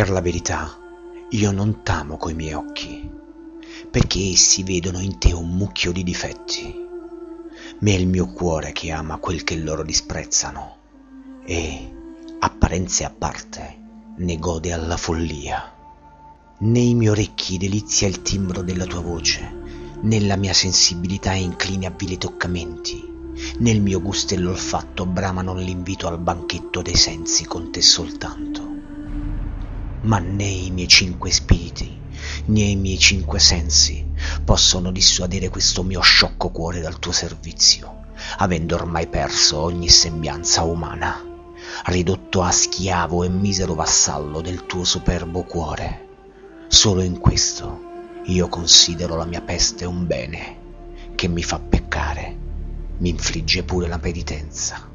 Per la verità, io non t'amo coi miei occhi, perché essi vedono in te un mucchio di difetti, ma è il mio cuore che ama quel che loro disprezzano e, apparenze a parte, ne gode alla follia. Nei miei orecchi delizia il timbro della tua voce, nella mia sensibilità è incline a vili toccamenti, nel mio gusto e l'olfatto bramano l'invito al banchetto dei sensi con te soltanto. Ma né i miei cinque spiriti, né i miei cinque sensi possono dissuadere questo mio sciocco cuore dal tuo servizio, avendo ormai perso ogni sembianza umana, ridotto a schiavo e misero vassallo del tuo superbo cuore Solo in questo io considero la mia peste un bene che mi fa peccare, mi infligge pure la penitenza.